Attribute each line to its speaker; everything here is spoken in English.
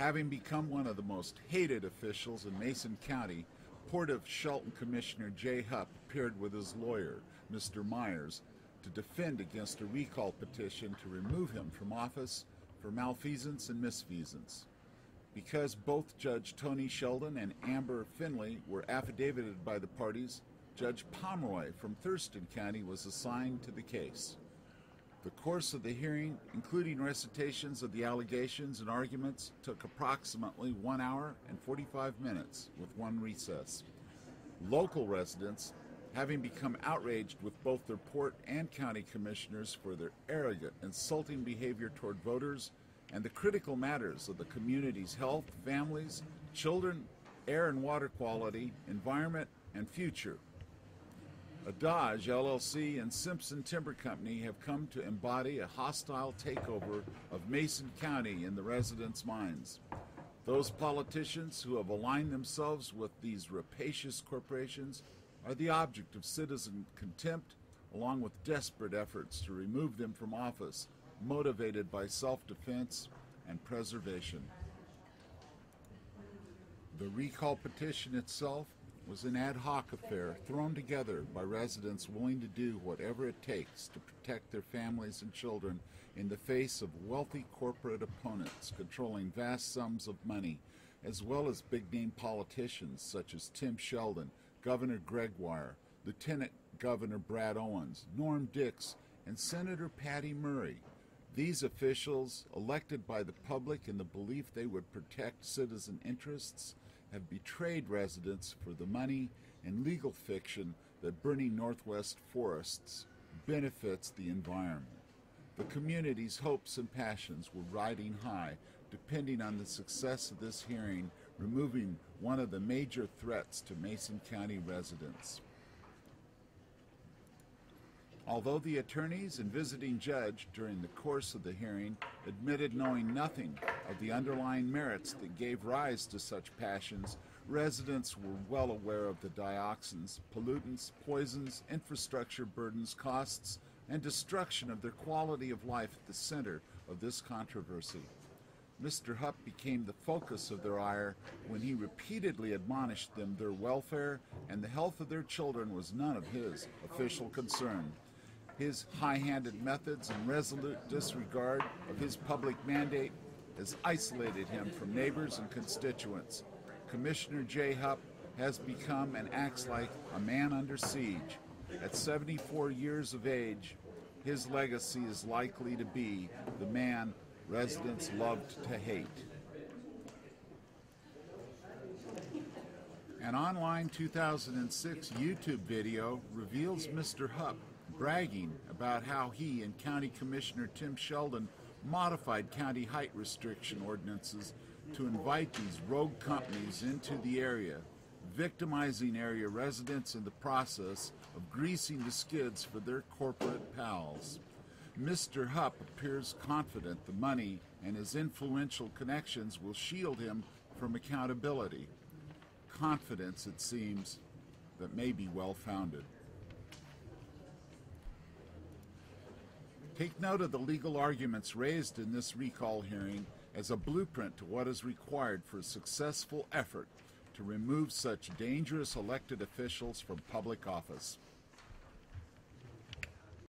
Speaker 1: Having become one of the most hated officials in Mason County, Port of Shelton Commissioner Jay Hupp appeared with his lawyer, Mr. Myers, to defend against a recall petition to remove him from office for malfeasance and misfeasance. Because both Judge Toni Sheldon and Amber Finlay were affidavitted by the parties, Judge Pomeroy from Thurston County was assigned to the case. The course of the hearing, including recitations of the allegations and arguments, took approximately one hour and 45 minutes, with one recess. Local residents, having become outraged with both their port and county commissioners for their arrogant, insulting behavior toward voters and the critical matters of the community's health, families, children, air and water quality, environment, and future, Adage LLC and Simpson Timber Company have come to embody a hostile takeover of Mason County in the residents' minds. Those politicians who have aligned themselves with these rapacious corporations are the object of citizen contempt, along with desperate efforts to remove them from office, motivated by self defense and preservation. The recall petition itself was an ad hoc affair thrown together by residents willing to do whatever it takes to protect their families and children in the face of wealthy corporate opponents controlling vast sums of money, as well as big name politicians such as Tim Sheldon, Governor Gregoire, Lieutenant Governor Brad Owens, Norm Dicks, and Senator Patty Murray. These officials, elected by the public in the belief they would protect citizen interests, have betrayed residents for the money and legal fiction that burning Northwest forests benefits the environment. The community's hopes and passions were riding high, depending on the success of this hearing, removing one of the major threats to Mason County residents. Although the attorneys and visiting judge during the course of the hearing admitted knowing nothing of the underlying merits that gave rise to such passions, residents were well aware of the dioxins, pollutants, poisons, infrastructure burdens, costs, and destruction of their quality of life at the center of this controversy. Mr. Hupp became the focus of their ire when he repeatedly admonished them their welfare and the health of their children was none of his official concern. His high handed methods and resolute disregard of his public mandate has isolated him from neighbors and constituents. Commissioner Jay Hupp has become and acts like a man under siege. At 74 years of age, his legacy is likely to be the man residents loved to hate. An online 2006 YouTube video reveals Mr. Hupp bragging about how he and County Commissioner Tim Sheldon modified county height restriction ordinances to invite these rogue companies into the area, victimizing area residents in the process of greasing the skids for their corporate pals. Mr. Hupp appears confident the money and his influential connections will shield him from accountability. Confidence, it seems, that may be well founded. Take note of the legal arguments raised in this recall hearing as a blueprint to what is required for a successful effort to remove such dangerous elected officials from public office.